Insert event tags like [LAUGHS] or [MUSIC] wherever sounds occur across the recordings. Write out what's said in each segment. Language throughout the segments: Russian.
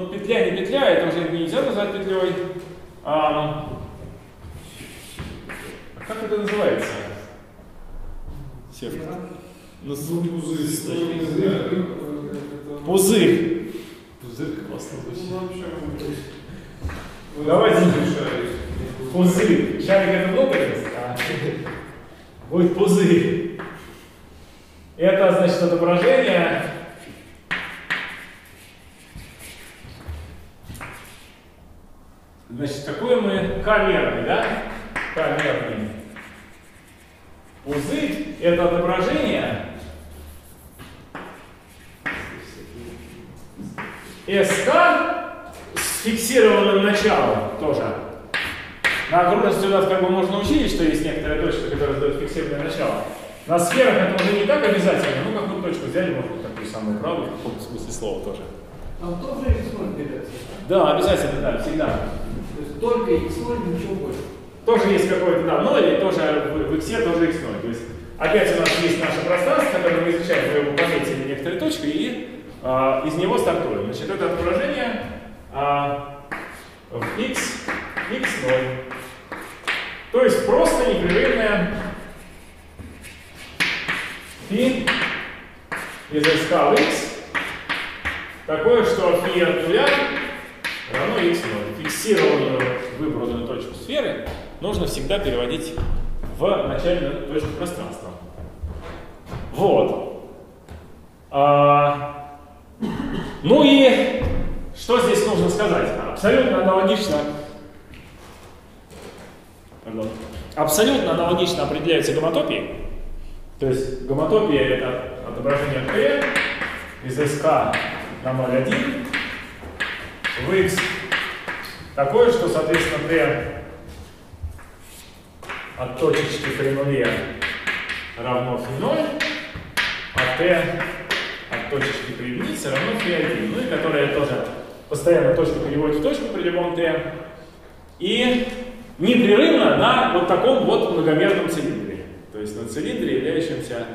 ну петля не петля, это уже нельзя назвать петлей. А, как это называется? Сетка. Ну, Пузырь. Пузырь классно звучит. Давайте. Пузырь. Шарик это? А, будет пузырь. Это значит отображение Значит, какой мы камерный, да? Камерный. Пузырь – это отображение СК с фиксированным началом тоже. На окружности у нас как бы можно учить, что есть некоторая точка, которая дает фиксированное начало. На сферах это уже не так обязательно, ну какую точку взяли, можно такую самую правую, в каком смысле слова тоже. Там тоже x0 берется. Да, обязательно, да, всегда. То есть только x0, ничего больше. Тоже есть какой-то, да, 0, и тоже в, в x тоже x0. То есть опять у нас есть наше пространство, которое мы изучаем, мы его пометили некоторой точкой, и а, из него стартуем. Значит, это отображение а, в x, x0. То есть просто непрерывное фи из sk в x такое, что фи от нуля равно x0. Фиксированную выбранную точку сферы нужно всегда переводить в начальную точку пространства. Вот. А, ну и что здесь нужно сказать? Абсолютно аналогично. Пардон. Абсолютно аналогично определяются гомотопии. То есть гомотопия это отображение P из SK на 0,1 в X такое, что, соответственно, T от точечки при нуле равно φ 0, а T от точечки при единице равно φ 1. Ну и которая тоже постоянно точку переводит в точку при любом T. И непрерывно на вот таком вот многомерном цилиндре. То есть на цилиндре, являющемся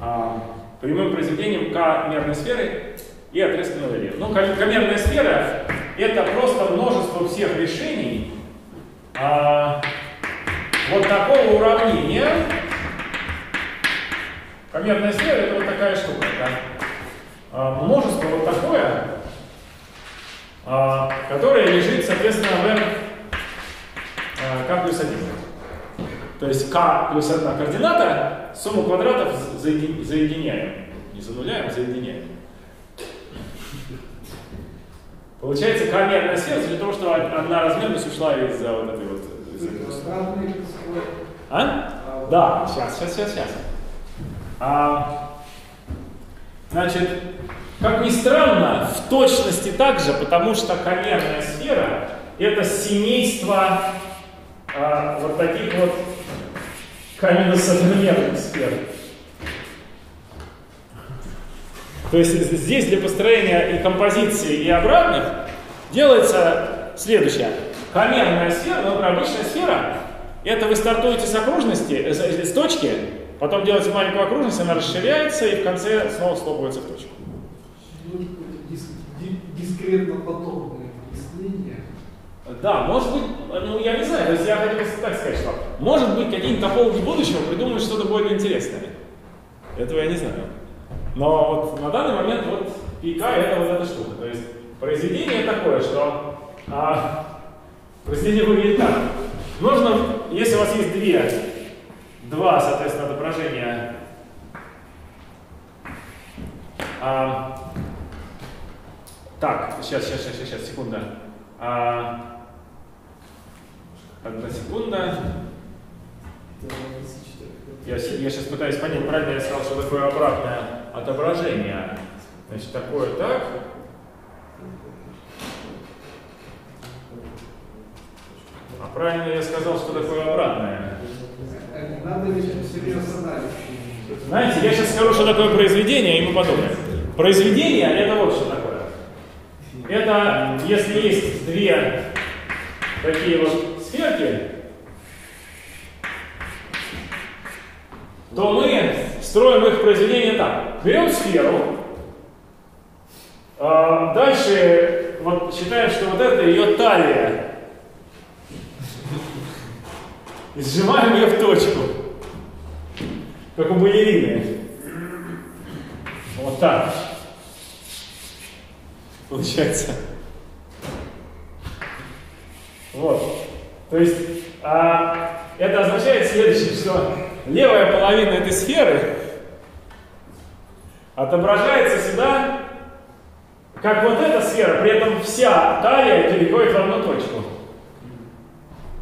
а, прямым произведением К-мерной сферы и отрезка на. Ну, К-мерная сфера это просто множество всех решений а, вот такого уравнения. Комерная сфера это вот такая штука. Да? А, множество вот такое, а, которое лежит, соответственно, в а, k плюс 1. То есть k плюс 1 координата, сумму квадратов заеди заединяем. Не зануляем, заединяем. Получается камерная сфера для того, что одна размерность ушла из-за вот этой вот... Из а? Да, сейчас, сейчас, сейчас, сейчас. А, значит, как ни странно, в точности так же, потому что камерная сфера это семейство а, вот таких вот каменно-садомерных сфер. То есть здесь для построения и композиции, и обратных делается следующее. Каменная сфера, ну, обычная сфера, это вы стартуете с окружности, э, с точки, потом делаете маленькую окружность, она расширяется и в конце снова схлопывается в точку. Ну, дис, дискретно подобное объяснение. Да, может быть, ну я не знаю, то есть я хотел так сказать, что может быть какие-нибудь топологи будущего придумают что-то более интересное. Этого я не знаю. Но вот на данный момент вот ПК это вот эта штука. То есть произведение такое, что а, произведение выглядит так. Нужно, если у вас есть две, два, соответственно, отображения а, так, сейчас, сейчас, сейчас, сейчас, секунда. А, одна секунда. Я, я сейчас пытаюсь понять, правильно я сказал, что такое обратное отображение. Значит, такое так. А правильно я сказал, что такое обратное. Надо. Знаете, я сейчас скажу, что такое произведение, и мы подумаем. Произведение – это вот что такое. Это, если есть две такие вот сферки, то мы строим их произведение так. Берем сферу, а, дальше вот считаем, что вот это ее талия. И сжимаем ее в точку. Как у балерины. Вот так. Получается. Вот. То есть а, это означает следующее, что левая половина этой сферы отображается сюда, как вот эта сфера, при этом вся талия переходит в одну точку.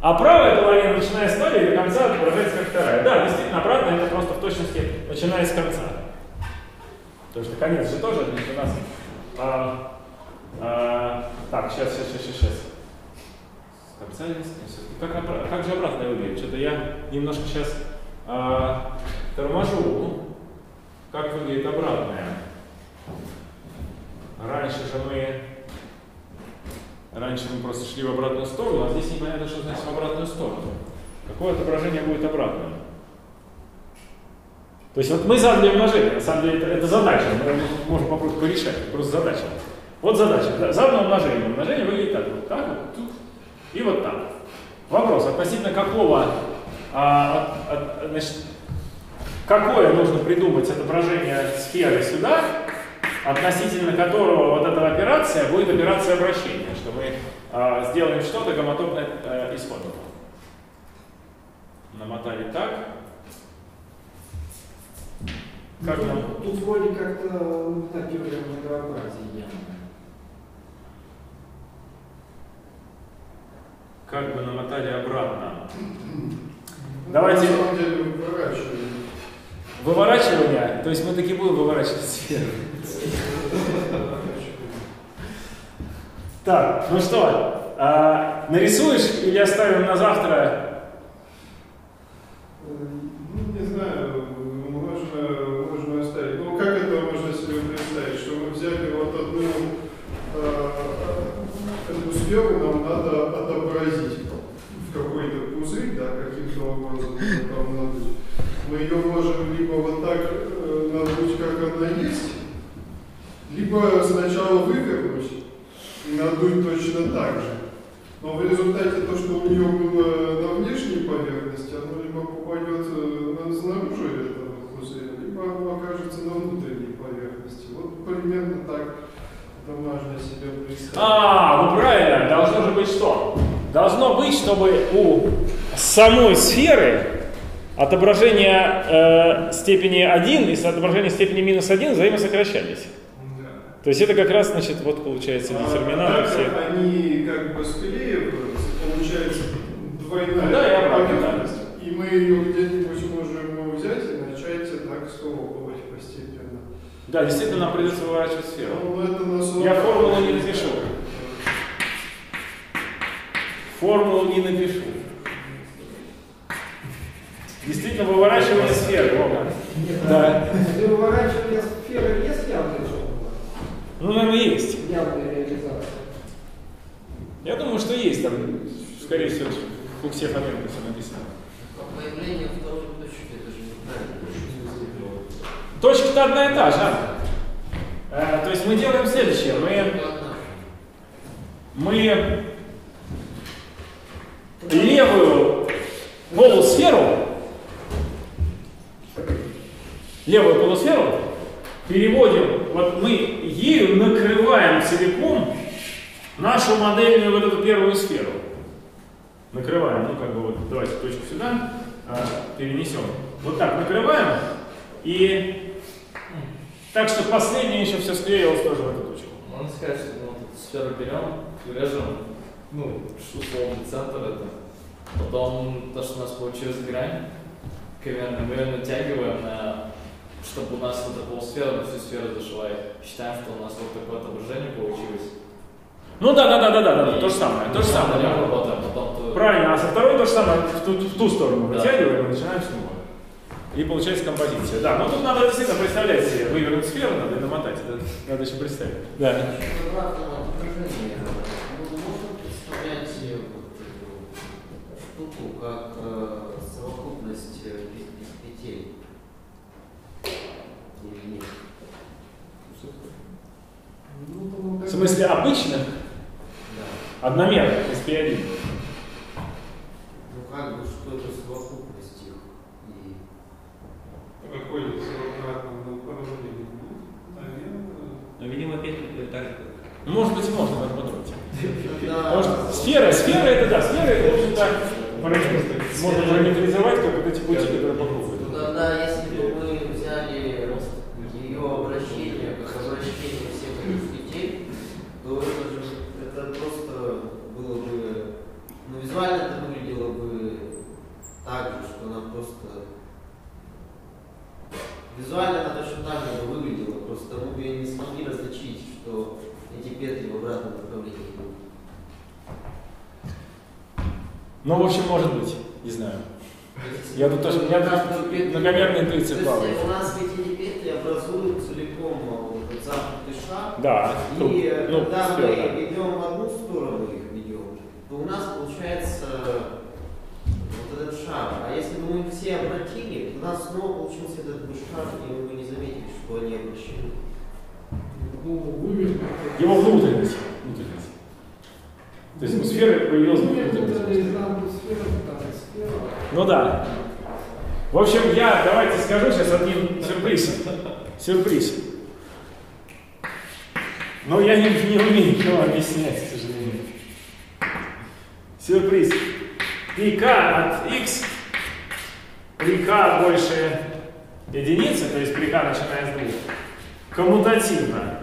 А правая половина, начиная с талии, до конца отображается как вторая. Да, действительно, обратно это просто в точности начиная с конца. Потому что конец же тоже у нас. А, а, так, сейчас, сейчас, сейчас, сейчас. Конца или? Как, как же обратно выглядит? Что-то я немножко сейчас а, торможу. Как выглядит обратное? Раньше же мы Раньше мы просто шли в обратную сторону, а здесь непонятно, что значит в обратную сторону. Какое отображение будет обратным? То есть вот мы задали умножение, на самом деле это, это задача, мы можем попробовать порешать, просто задача. Вот задача, задано умножение, умножение выглядит так, вот так вот, тут и вот так. Вопрос, относительно какого, а, от, значит, какое нужно придумать отображение сферы сюда, относительно которого вот эта операция будет операция обращения, что мы э, сделаем что-то гомотопное э, исходно. Намотали так. Как тут, нам? тут вроде как-то нужна теория многообразия Как бы намотали обратно. Давайте. На самом деле выворачивание. То есть мы таки будем выворачивать сферу. Так, ну что, а, нарисуешь или оставим на завтра? Ну, не знаю, можно, можно оставить. Ну, как это можно себе представить, что мы взяли вот одну, э, одну сферу, нам надо отобразить в какой-то пузырь, да, каким-то образом там надуть. Мы ее можем либо вот так э, надуть, как она есть, либо сначала вывернуть и надуть точно так же. Но в результате то, что у нее было на внешней поверхности, оно либо попадет э, на снаружи этого пузыря, либо оно окажется на внутренней поверхности. Вот примерно так это можно себе представить. А, ну правильно, должно же быть что? Должно быть, чтобы у самой сферы отображение э, степени 1 и отображение степени минус 1 взаимосокращались. То есть это как раз, значит, вот получается детерминанты а, все. Они как бы склеиваются, получается двойная да, я. И мы ее где-нибудь можем взять и начать так сковывать постепенно. Да, действительно, нам придется выворачивать сферу. Ну, это я формулу не напишу. Формулу не напишу. Действительно, выворачивание сферы, Рома. Да. А выворачивание сферы есть явно, ну, наверное, есть. Явная реализация. Я думаю, что есть там, скорее всего, у всех моментов все написано. По появлению второй точки, это же неправильно. Точка-то одна и та же. а? Э, то есть мы делаем следующее. Мы, мы левую полусферу, левую полусферу переводим, вот мы ею накрываем целиком нашу модельную вот эту первую сферу. Накрываем, ну как бы вот, давайте точку сюда а, перенесем. Вот так накрываем и так, что последнее еще все склеилось тоже в эту точку. Можно сказать, что мы вот эту сферу берем, режем, ну, условный центр это. Потом то, что у нас получилась грань, коверная, мы ее натягиваем на чтобы у нас вот эта полусфера на всю сферу зашла. И считаем, что у нас вот такое отображение получилось. Ну да, да, да, да, да, да, то же самое, то же самое. Не да. работаем, потом то... Правильно, а со второй то же самое, в ту, в ту сторону Да. вытягиваем и начинаем снова. И получается композиция. Да, но тут надо действительно представлять себе, вывернуть сферу надо и намотать. Это надо еще представить. Да. Ну, Можно представлять штуку как э, совокупность э, пе- петель. Или нет? Ну, по-моему, В как- смысле обычных, Да. одномерных, из P1. Ну как бы что это совокупность их. И Проходится в обратном направлении. Наверное. Но, видимо, петли так же, Ну, Может быть, можно надо подумать. Да. Может, сфера, сфера это да, сфера это, в общем-то, можно параметризовать, как вот эти пути, которые по кругу. Ну, тогда, если бы мы взяли ее обращение, как обращение всех этих петель, то это же это просто было бы, ну визуально это выглядело бы так же, что она просто визуально она точно так же бы выглядела, просто мы не смогли различить, что эти петли в обратном направлении. Ну, в общем, может быть, не знаю. Я тут тоже- у меня многомерная интуиция То плавает. у нас эти петли образуют целиком э, вот замкнутый шар, Да. И э, ну, когда да. мы идем в одну сторону их ведем, то у нас получается шар. А если бы мы все обратили, у нас снова получился этот бы шар, и мы бы не заметили, что они обращены. Ну. Его внутренность. внутренность. То есть у сферы появилась вот внутренность. Ну да. В общем, я давайте скажу сейчас один сюрприз. Сюрприз. Но я не, не умею его объяснять, к сожалению. Сюрприз. Пк от x при k больше единицы, то есть при k начиная с двух, коммутативно.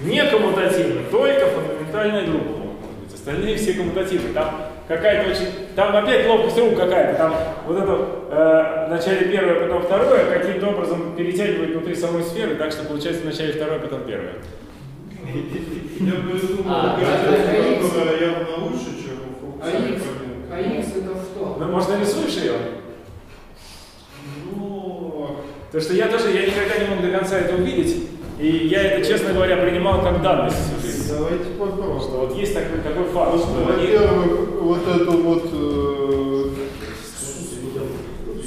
Не коммутативно, только фундаментальная группа может быть. Остальные все коммутативны. Там какая-то очень... Там опять лопасть рук какая-то. Там вот это э, вначале первое, потом второе каким-то образом перетягивает внутри самой сферы, так что получается вначале второе, потом первое. Я придумал картинку, а которая явно лучше, чем у А. X, а X это что? Ну, может, нарисуешь ее? Ну, Потому что я тоже, я никогда не мог до конца это увидеть. И я это, честно говоря, принимал как данность всю жизнь. давайте попробуем. Что вот есть такой, такой факт, Ну, что они... Во-первых, вот эту вот э,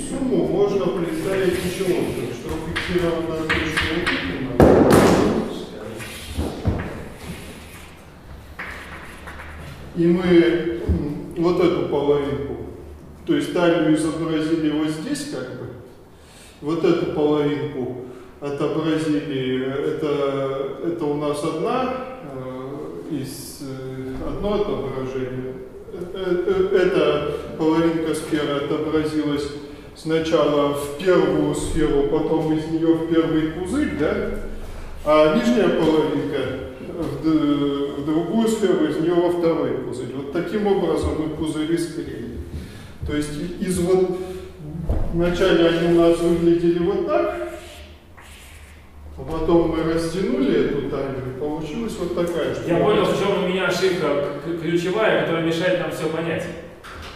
сумму можно представить еще что фиксированная точка И мы вот эту половинку, то есть талию изобразили вот здесь как бы, вот эту половинку отобразили, это, это у нас одна э, из, э, одно отображение. Э, Эта половинка сферы отобразилась сначала в первую сферу, потом из нее в первый пузырь, да? А нижняя половинка в, другую сферу, из нее во второй пузырь. Вот таким образом мы пузыри склеили. То есть из вот вначале они у нас выглядели вот так, а потом мы растянули эту и получилась вот такая штука. Я понял, в чем у меня ошибка ключевая, которая мешает нам все понять.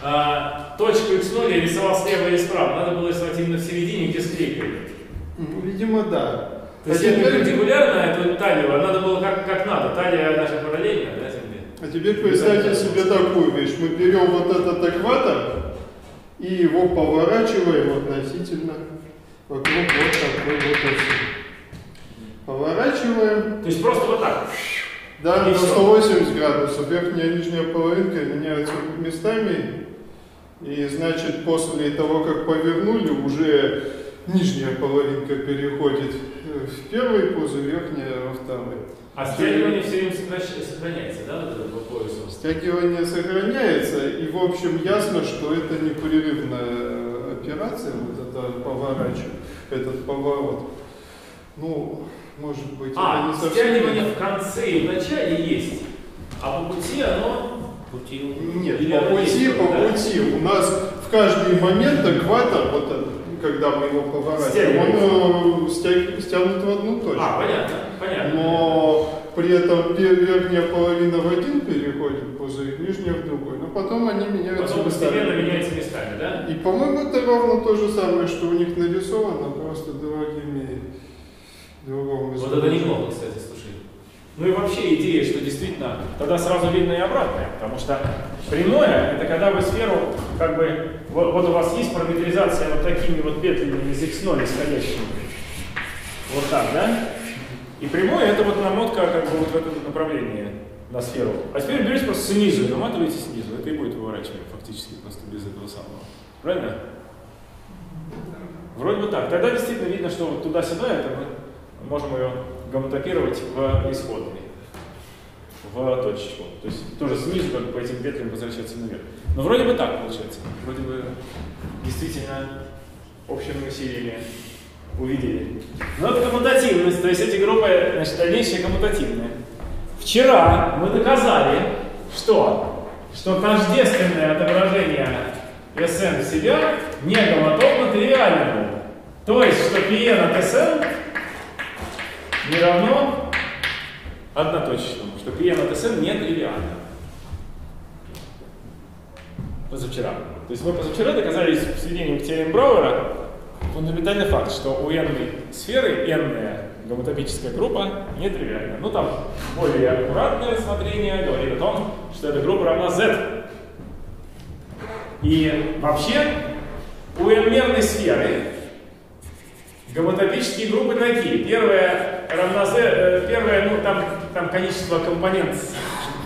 а, точку x0 я рисовал слева и справа. Надо было рисовать именно в середине, где склейкали. Ну, видимо, да. То есть А это теперь- перпендикулярно эту талию, а надо было как, как надо. Талия наша параллельная, да, земле? А теперь представьте себе такую вещь. Мы берем вот этот экватор и его поворачиваем относительно вокруг вот такой вот оси. Поворачиваем. То есть просто вот так. Да, на всё. 180 градусов. Верхняя и нижняя половинка меняются местами. И значит, после того, как повернули, уже нижняя половинка переходит в первый позу, верхняя во второй. А стягивание все время сохраняется, да, вот этот по поясу? Стягивание сохраняется, и в общем ясно, что это непрерывная операция, вот это поворачивание, этот поворот. Ну, может быть, это А, не совсем... стягивание в конце и в начале есть, а по пути оно... Пути. Нет, Или по пути, есть, по да? пути. У нас в каждый момент экватор, вот этот, когда мы его поворачиваем, он э, стянут в одну точку. А, понятно, понятно. Но при этом верхняя половина в один переходит пузырь, нижняя в другой. Но потом они меняются Потом постепенно местами. меняется местами, да? И, по-моему, это ровно то же самое, что у них нарисовано, просто другими другому Вот это неплохо, кстати, слушай. Ну и вообще идея, что действительно, тогда сразу видно и обратное, потому что прямое, это когда вы сферу, как бы, вот, вот у вас есть параметризация вот такими вот петлями из x0 исходящими. Вот так, да? И прямое это вот намотка как бы вот в это направление на сферу. А теперь берете просто снизу и наматываете снизу. Это и будет выворачивание фактически просто без этого самого. Правильно? Вроде бы так. Тогда действительно видно, что вот туда-сюда это мы можем ее гомотопировать в исходный, в точечку. То есть тоже снизу как бы по этим петлям возвращаться наверх. Но вроде бы так получается. Вроде бы действительно общими усилиями увидели. Но это коммутативность, то есть эти группы, значит, дальнейшие коммутативные. Вчера мы доказали, что, что тождественное отображение SN в себя не гомотопно тривиальному. То есть, что PN от SN не равно одноточечному, что PN от SN не тривиально. Позавчера. То есть мы позавчера доказали с сведением к теореме Брауэра фундаментальный факт, что у n сферы n гомотопическая группа нетривиальна. Ну там более аккуратное рассмотрение говорит о том, что эта группа равна z. И вообще у n-мерной сферы гомотопические группы такие. Первая равна z, э, первая, ну там, там количество компонент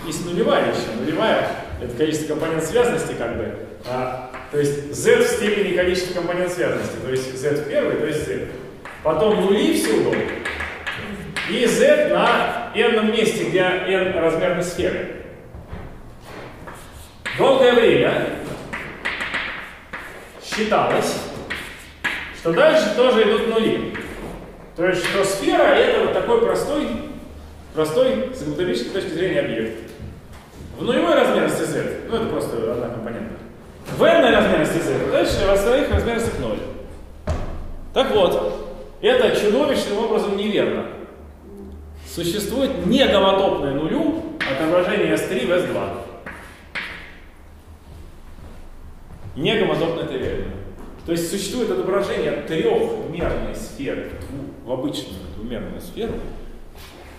есть нулевая еще. Нулевая это количество компонент связности как бы. А, то есть z в степени количества компонент связности. То есть z в первой, то есть z. Потом нули всюду. И z на n месте, где n размерной сферы. Долгое время считалось, что дальше тоже идут нули. То есть, что сфера это вот такой простой, простой с геометрической точки зрения объект. В нулевой размерности z, ну это просто одна компонента. В n размерности z, дальше в остальных размерностях 0. Так вот, это чудовищным образом неверно. Существует негомотопное нулю отображение S3 в S2. Негомотопное тривиальное. То есть существует отображение трехмерной сферы в, в обычную двумерную сферу,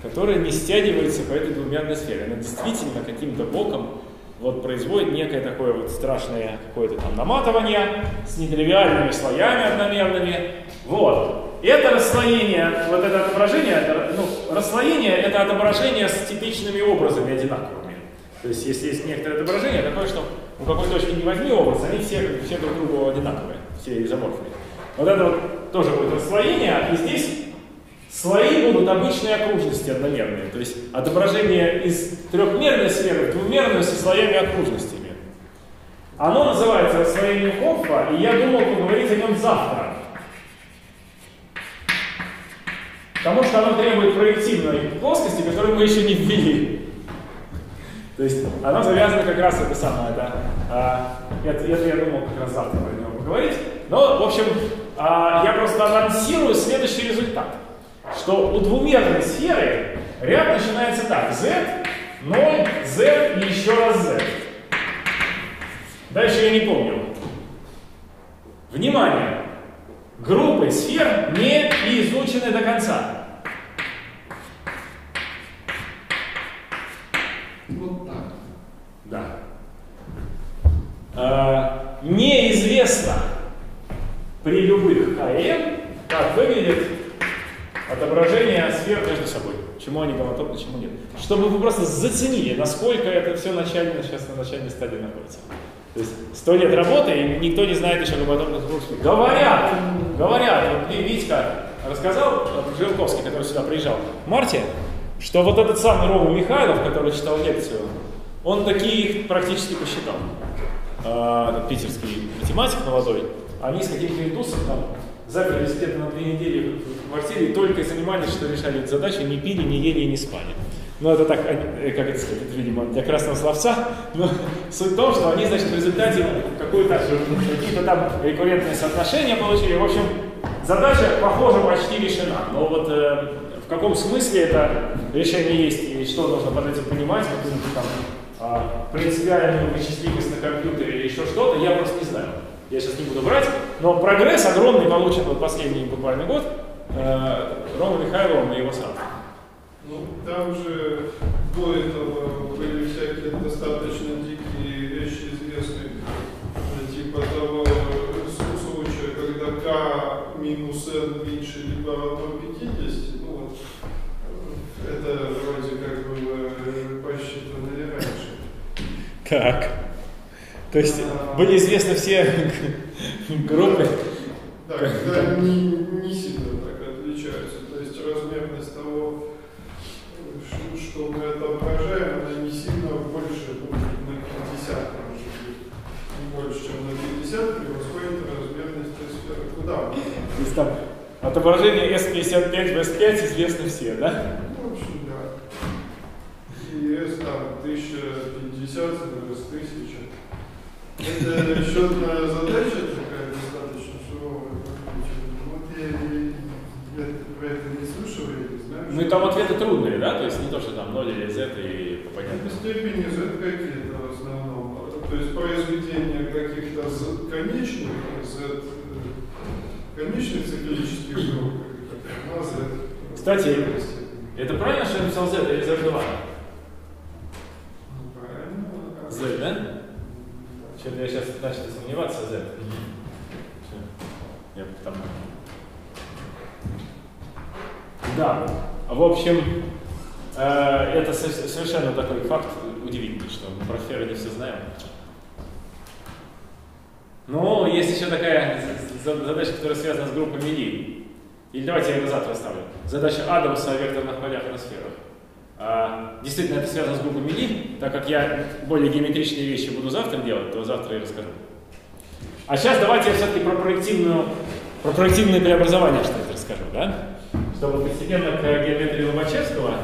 которая не стягивается по этой двумерной сфере. Она действительно каким-то боком вот производит некое такое вот страшное какое-то там наматывание с нетривиальными слоями одномерными. Вот. Это расслоение, вот это отображение, это, ну, расслоение это отображение с типичными образами одинаковыми. То есть если есть некоторое отображение, такое, что у какой точки не возьми образ, они все, все друг другу одинаковые, все изоморфные. Вот это вот тоже будет расслоение, и здесь слои будут обычные окружности одномерные, то есть отображение из трехмерной сферы в двумерную со слоями окружностями. Оно называется расслоение Хопфа, и я думал поговорить о нем завтра. Потому что оно требует проективной плоскости, которую мы еще не ввели. То есть она завязана как раз это самое, да. А, это, это я думал как раз завтра про него поговорить. Но, в общем, я просто анонсирую следующий результат. Что у двумерной сферы ряд начинается так. z, 0, z и еще раз z. Дальше я не помню. Внимание! Группы сфер не изучены до конца. Вот так. Да. А, неизвестно при любых КМ, как выглядит отображение сфер между собой. Чему они гомотопны, чему нет. Чтобы вы просто заценили, насколько это все начально, сейчас на начальной стадии находится. То есть сто лет работы, и никто не знает еще гомотопных русских. Говорят, говорят, вот Витька рассказал, Жилковский, который сюда приезжал, в марте, что вот этот самый Рома Михайлов, который читал лекцию, он такие практически посчитал. А, питерский математик молодой, они с каким-то индусом там заперлись где-то на две недели в квартире и только занимались, что решали эти задачи, не пили, не ели и не спали. Ну, это так, э, как это сказать, видимо, для красного словца, но [LAUGHS] суть в том, что они, значит, в результате какую-то, какие-то там рекуррентные соотношения получили. В общем, задача, похоже, почти решена. Но вот э, в каком смысле это решение есть и что нужно под этим понимать, какую-нибудь там а, принципиальную вычислимость на компьютере или еще что-то, я просто не знаю. Я сейчас не буду брать, но прогресс огромный получен вот последний буквально год э, Рома Михайловым и его сам. Ну, там же до этого были всякие достаточно дикие вещи известные, э, типа того с- случая, когда k минус n меньше либо равно 50, ну вот, э, это вроде как было э, посчитано и раньше. Как? То есть были известны все [LAUGHS] группы? Да, когда не, не сильно так отличаются. То есть размерность того, что мы отображаем, она не сильно больше, ну, на 50 может быть. Не больше, чем на 50 превосходит размерность сферы. Куда? То есть там отображение S55 в S5 известны все, да? Ну, в общем, да. И S там 1050 на S 1000. Это счетная задача такая достаточно суровая. Вот я, я про это не слышал, я не знаю. Ну и там ответы трудные, да? То есть не то, что там 0 или Z и по В понятным. степени Z какие-то в основном. То есть произведение каких-то конечных, Z э, конечных циклических групп, на Z. Кстати, Это правильно, что я написал Z или Z2? Ну, правильно. Z, да? Что-то я сейчас начал сомневаться, Z. Всё. Я там... Да, в общем, э, это со- совершенно такой факт удивительный, что мы про сферы не все знаем. Ну, есть еще такая задача, которая связана с группами Ли. Или давайте я ее завтра оставлю. Задача Адамса о векторных полях на сферах. А, действительно, это связано с группами Ли, так как я более геометричные вещи буду завтра делать, то завтра я расскажу. А сейчас давайте я все-таки про проективную, про проективные преобразования что-то расскажу, да? Чтобы постепенно к геометрии Лобачевского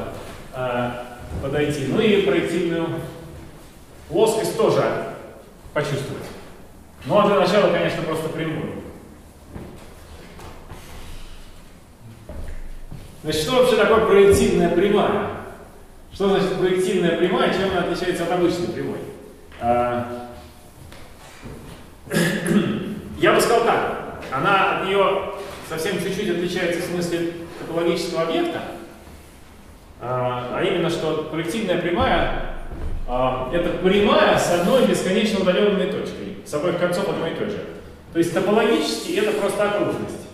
а, подойти. Ну и проективную плоскость тоже почувствовать. Ну а для начала, конечно, просто прямую. Значит, что вообще такое проективная прямая? Что значит проективная прямая, чем она отличается от обычной прямой? А, [CLEARS THROAT] Я бы сказал так, она от нее совсем чуть-чуть отличается в смысле топологического объекта, а а именно, что проективная прямая а, это прямая с одной бесконечно удаленной точкой, с обоих концов одной и той же. То есть топологически это просто окружность.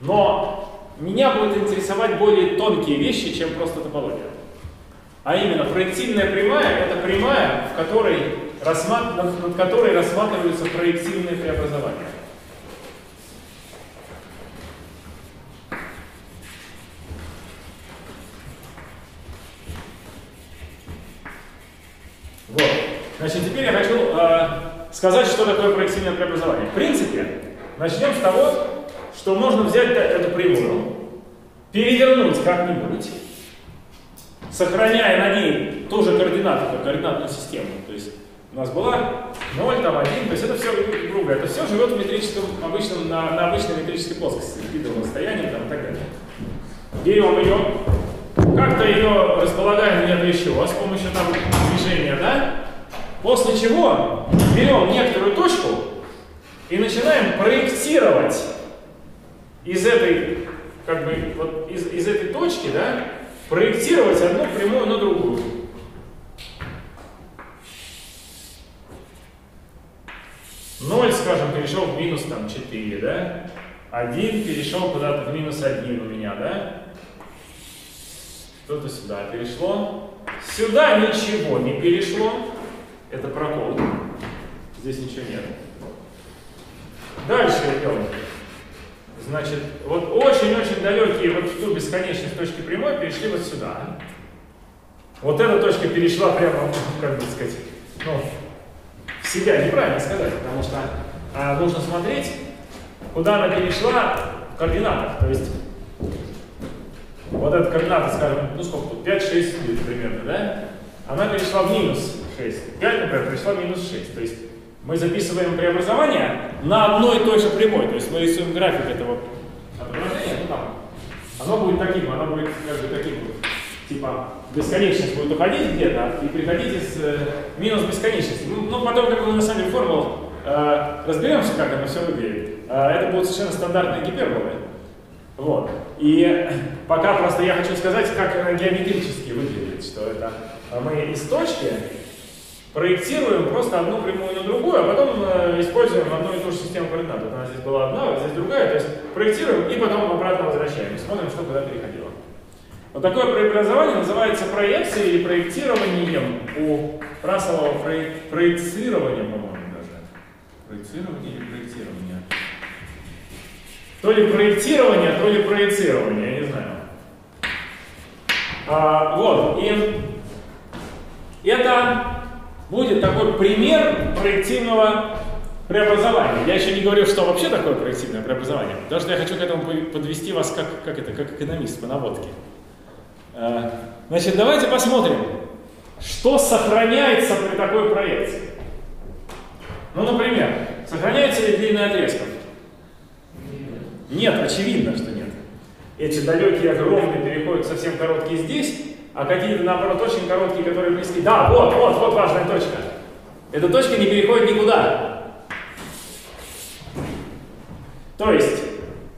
Но меня будут интересовать более тонкие вещи, чем просто топология. А именно, проективная прямая – это прямая, в которой рассмат- над, которой рассматриваются проективные преобразования. Вот. Значит, теперь я хочу э, сказать, что такое проективное преобразование. В принципе, начнем с того, что можно взять эту прямую, перевернуть как-нибудь, сохраняя на ней ту же координату, как координатную систему. То есть у нас была 0, там 1, то есть это все, грубо это все живет в метрическом, обычном, на, на обычной метрической плоскости, с ликвидным расстоянием там, и так далее. Берем ее, как-то ее располагаем где-то еще с помощью там движения, да? После чего берем некоторую точку и начинаем проектировать из этой, как бы, вот из, из этой точки, да, проектировать одну прямую на другую. Ноль, скажем, перешел в минус там 4, да? Один перешел куда-то в минус 1 у меня, да? Что-то сюда перешло. Сюда ничего не перешло. Это прокол. Здесь ничего нет. Дальше идем. Значит, вот очень-очень далекие вот в ту бесконечность точки прямой перешли вот сюда. Вот эта точка перешла прямо, как бы сказать, ну, в себя, неправильно сказать, потому что а, нужно смотреть, куда она перешла в координатах. То есть, вот эта координата, скажем, ну сколько тут, 5, 6 будет примерно, да? Она перешла в минус 6. 5, например, перешла в минус 6. То есть, мы записываем преобразование на одной и той же прямой. То есть мы рисуем график этого отображения, ну там, оно будет таким, оно будет как бы таким вот, типа бесконечность будет уходить где-то и приходить из э, минус бесконечности. Ну, ну, потом, как мы на самом деле формул э, разберемся, как оно все выглядит. Э, это будут совершенно стандартные гиперболы. Вот. И пока просто я хочу сказать, как геометрически выглядит, что это мы из точки проектируем просто одну прямую на другую, а потом э, используем одну и ту же систему координат. Вот она здесь была одна, здесь другая, то есть проектируем и потом обратно возвращаем, смотрим, что куда переходило. Вот такое преобразование называется проекцией или проектированием у Расового про... проецирования, по-моему, даже. Проецирование или проектирование? То ли проектирование, то ли проецирование, я не знаю. А, вот, и это будет такой пример проективного преобразования. Я еще не говорил, что вообще такое проективное преобразование, потому что я хочу к этому подвести вас как, как, это, как экономист по наводке. А, значит, давайте посмотрим, что сохраняется при такой проекции. Ну, например, сохраняется ли длинный отрезков? Нет, очевидно, что нет. Эти далекие огромные переходят совсем короткие здесь, а какие-то, наоборот, очень короткие, которые близки. Да, вот, вот, вот важная точка. Эта точка не переходит никуда. То есть,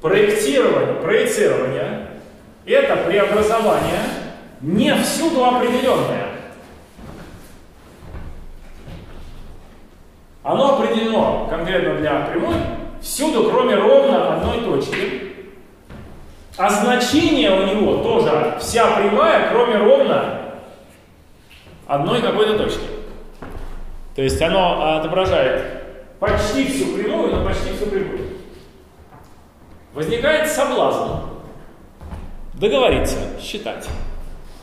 проектирование, проецирование – это преобразование не всюду определенное. Оно определено конкретно для прямой всюду, кроме ровно одной точки. А значение у него тоже вся прямая, кроме ровно одной какой-то точки. То есть оно отображает почти всю прямую, но почти всю прямую. Возникает соблазн договориться, считать,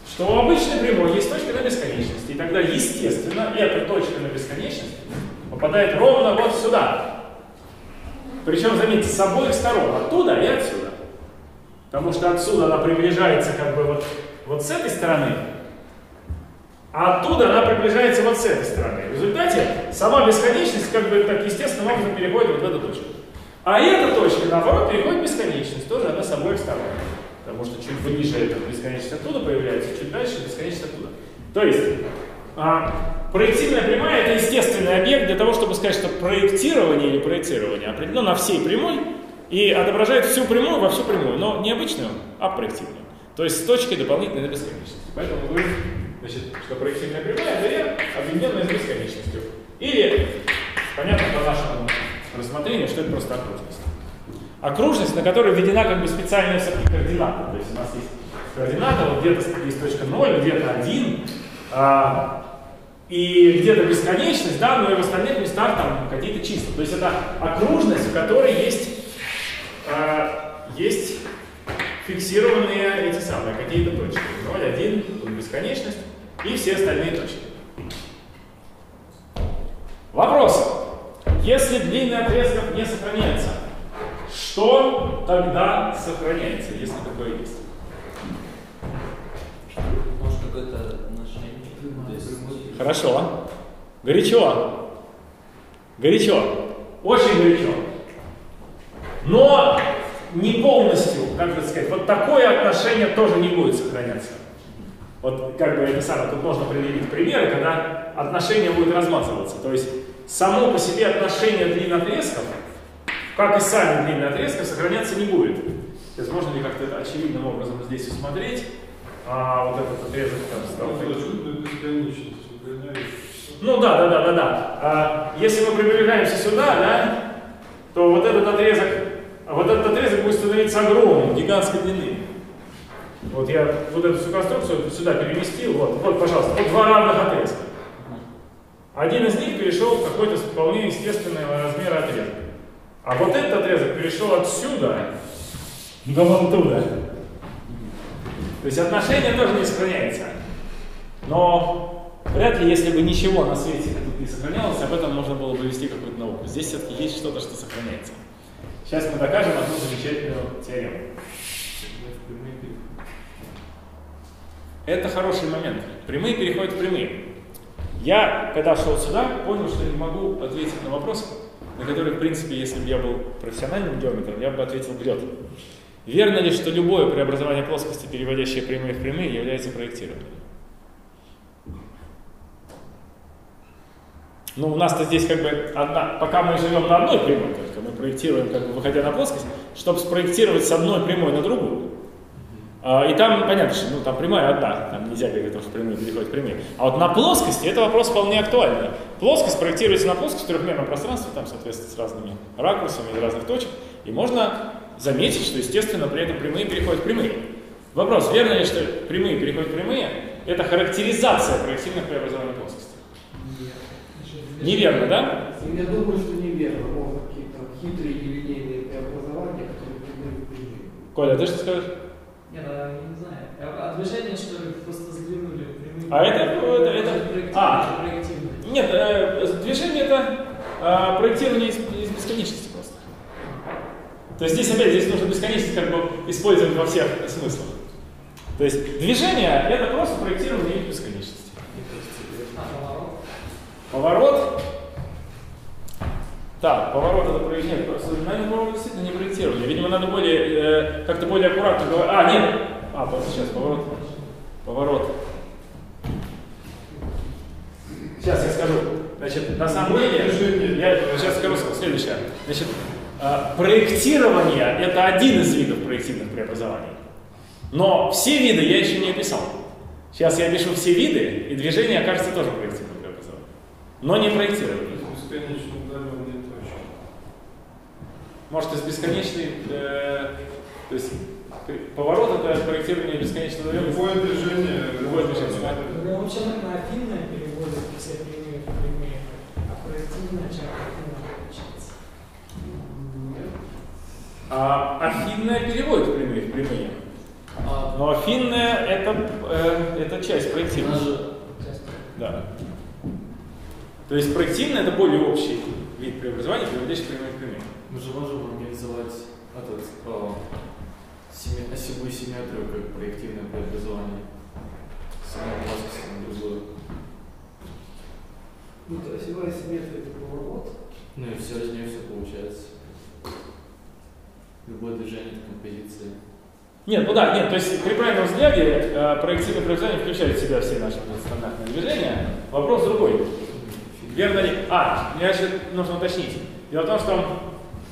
что у обычной прямой есть точка на бесконечности. И тогда, естественно, эта точка на бесконечности попадает ровно вот сюда. Причем, заметьте, с обоих сторон, оттуда и отсюда. Потому что отсюда она приближается как бы вот, вот с этой стороны, а оттуда она приближается вот с этой стороны. В результате сама бесконечность как бы так естественным образом переходит вот в эту точку. А эта точка, наоборот, переходит в бесконечность, тоже она с обоих сторон. Потому что чуть выше эта бесконечность оттуда появляется, чуть дальше бесконечность оттуда. То есть, а, проективная прямая это естественный объект для того, чтобы сказать, что проектирование или проецирование определено на всей прямой и отображает всю прямую во всю прямую, но не обычную, а проективную. То есть с точкой дополнительной до бесконечности. Поэтому говорим, значит, что проективная прямая это R, объединенная с бесконечностью. Или, понятно по нашему рассмотрению, что это просто окружность. Окружность, на которой введена как бы специальная координата. То есть у нас есть координата, вот где-то есть точка 0, где-то 1, а, и где-то бесконечность, да, но и в остальных местах там какие-то числа. То есть это окружность, в которой есть есть фиксированные эти самые какие-то точки. 0, 1, тут бесконечность и все остальные точки. Вопрос. Если длинный отрезков не сохраняется, что тогда сохраняется, если такое есть? Может какое-то отношение? Хорошо. Горячо. Горячо. Очень горячо но не полностью, как бы сказать, вот такое отношение тоже не будет сохраняться. Вот как бы это самое, тут можно приводить примеры, когда отношения будут размазываться. То есть само по себе отношение длин отрезков, как и сами длины отрезков, сохраняться не будет. То есть можно ли как-то очевидным образом здесь усмотреть? А вот этот отрезок там стал. Ну. Ну да, да, да, да, да. А, если мы приближаемся сюда, да, то вот этот отрезок, вот этот отрезок будет становиться огромным, гигантской длины. Вот я вот эту всю конструкцию сюда переместил, вот, вот, пожалуйста, вот два равных отрезка. Один из них перешел в какой-то вполне естественного размера отрезок. А вот этот отрезок перешел отсюда до вон туда. То есть отношение тоже не сохраняется. Но вряд ли, если бы ничего на свете тут не сохранялось, об этом можно было бы вести какую-то науку. Здесь все-таки есть что-то, что сохраняется. Сейчас мы докажем одну замечательную теорему. Это хороший момент. Прямые переходят в прямые. Я, когда шел сюда, понял, что не могу ответить на вопросы, на которые, в принципе, если бы я был профессиональным геометром, я бы ответил в лед. Верно ли, что любое преобразование плоскости, переводящее прямые в прямые, является проектированием? Ну, у нас-то здесь как бы одна, пока мы живем на одной прямой, только мы проектируем, как бы выходя на плоскость, чтобы спроектировать с одной прямой на другую. А, и там, понятно, что ну, там прямая одна, там нельзя говорить о том, что прямые переходят прямые. А вот на плоскости это вопрос вполне актуальный. Плоскость проектируется на плоскость в трехмерном пространстве, там, соответственно, с разными ракурсами из разных точек. И можно заметить, что, естественно, при этом прямые переходят прямые. Вопрос, верно ли, что прямые переходят прямые, это характеризация проективных преобразований плоскости? Неверно, да? Я думаю, что неверно. Можно какие-то хитрые линейные преобразования, которые в прямые. Коля, ты что скажешь? Нет, а, я не знаю. А, а движение, что ли, просто сдвинули прямые? А это- ну, это- это- проективное, а. проективное. Нет, э, движение это э, проектирование из, из бесконечности просто. То есть здесь опять здесь нужно бесконечность как бы использовать во всех смыслах. То есть движение это просто проектирование из бесконечности. Поворот. Так, поворот это. Просто, наверное, поворот действительно не проектирование. Видимо, надо более, э, как-то более аккуратно говорить. А, нет. А, просто сейчас поворот. Поворот. Сейчас я скажу. Значит, на самом деле, я сейчас скажу следующее. Значит, э, проектирование – это один из видов проективных преобразований. Но все виды я еще не описал. Сейчас я опишу все виды, и движение окажется тоже проективным. Но не проектирование. Бесконечно точки. Может, из бесконечной... э, то есть поворот – это проектирование бесконечной удаленности. Любое движение. Любое движение, да? Ну, вообще на афинное переводят все прямые в прямые, а проективное часто афинное получается. А афинное переводит в прямые, в прямые. А, Но афинное – это, э, это часть проективности. Да. То есть проективное – это более общий вид преобразования, приводящий прямые в прямые. мы же можем организовать этот, а, симме- осевую симметрию как проективное преобразование. С одной плоскости на другую. Ну, то есть осевая симметрия это поворот. Ну и все из нее все получается. Любое движение это композиция. Нет, ну да, нет, то есть при правильном взгляде э, проективное преобразование включает в себя все наши стандартные движения. Вопрос другой. Верно ли? А, мне еще нужно уточнить. Дело в том, что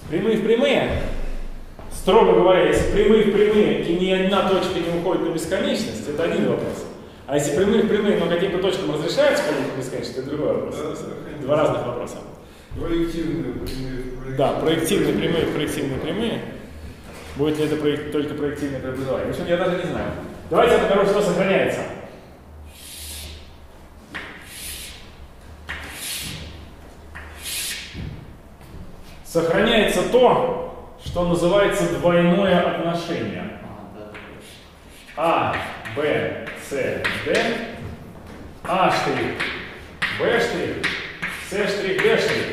прямые в прямые, строго говоря, если прямые в прямые и ни одна точка не уходит на бесконечность, это один вопрос. А если прямые в прямые, но каким-то точкам разрешается ходить на бесконечность, это другой вопрос. Да, Два разных вопроса. Проективные прямые. Да, проективные прямые, проективные прямые. Будет ли это проек- только проективное преобразование? В общем, я даже не знаю. Давайте я покажу, что сохраняется. Сохраняется то, что называется двойное отношение. А, Б, С, Д, А штрих, Б штрих, С штрих, Д штрих.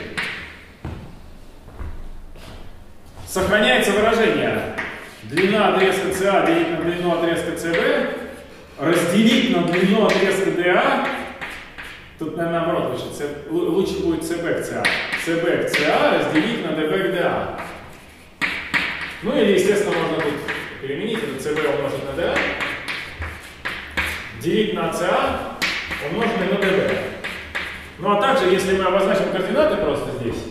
Сохраняется выражение. Длина отрезка СА делить на длину отрезка СБ, разделить на длину отрезка ДА, тут, наверное, наоборот, лучше, лу- лучше будет СБ к СА. СБ к СА разделить на ДБ к ДА. Ну или, естественно, можно тут переменить, это СБ умножить на ДА, делить на АСА умноженное на ДБ. Ну а также, если мы обозначим координаты просто здесь,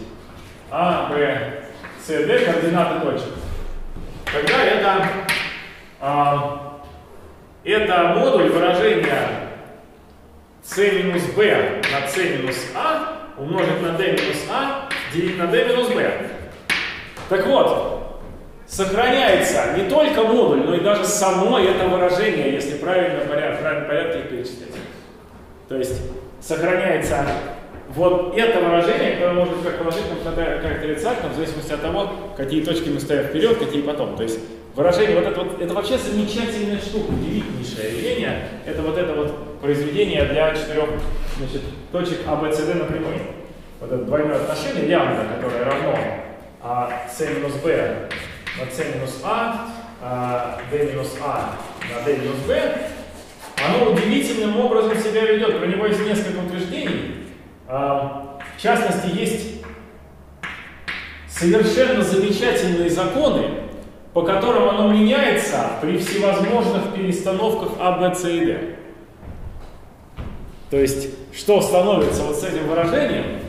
А, Б, С, Д, координаты точек, тогда это, а, это модуль выражения С минус Б на С минус А умножить на D минус А делить на D минус B. Так вот, сохраняется не только модуль, но и даже само это выражение, если правильно, поряд, правильно порядке перечислять. То есть сохраняется вот это выражение, которое может быть как положительным, как отрицательным, в зависимости от того, какие точки мы ставим вперед, какие потом. То есть выражение, вот это вот, это вообще замечательная штука, удивительнейшее явление. Это вот это вот произведение для четырех значит, точек А, Б, С, Д на прямой. Вот это двойное отношение лямбда, которое равно а, С минус Б на С минус А, а D минус А на D минус B, оно удивительным образом себя ведет. Про него есть несколько утверждений. А, в частности, есть совершенно замечательные законы, по которым оно меняется при всевозможных перестановках А, Б, С и Д. То есть, что становится вот с этим выражением,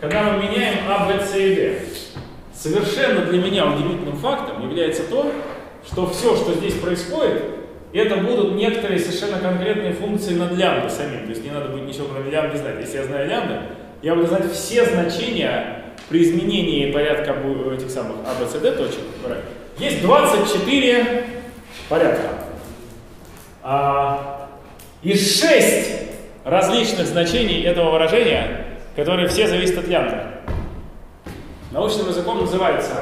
когда мы меняем А, Б, С и Д. Совершенно для меня удивительным фактом является то, что все, что здесь происходит, это будут некоторые совершенно конкретные функции над лямбдой самим. То есть не надо будет ничего кроме лямбды знать. Если я знаю лямбда, я буду знать все значения при изменении порядка этих самых А, Б, С, Д точек. Есть 24 порядка. А, и 6 различных значений этого выражения, которые все зависят от лямбда. Научным языком называется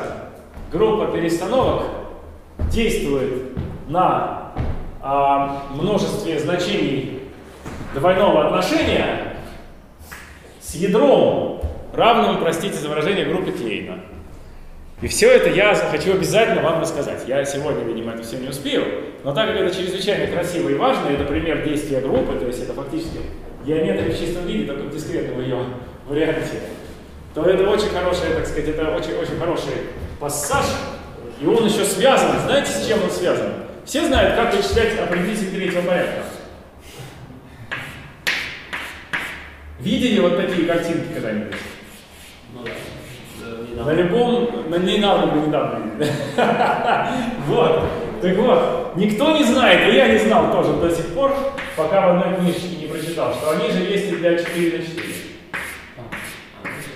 группа перестановок действует на а, множестве значений двойного отношения с ядром, равным, простите за выражение, группе Клейна. И все это я хочу обязательно вам рассказать. Я сегодня, видимо, это все не успею, но так как это чрезвычайно красиво и важно, это пример действия группы, то есть это фактически геометрия в чистом виде, только в дискретном ее варианте, то это очень хороший, так сказать, это очень, очень хороший пассаж, и он еще связан. Знаете, с чем он связан? Все знают, как вычислять определитель третьего порядка. Видели вот такие картинки когда-нибудь? Ну. На любом, на недавно недавно. [LAUGHS] Вот. Так вот, никто не знает, и я не знал тоже до сих пор, пока в одной книжке не прочитал, что они же есть и для 4 на 4.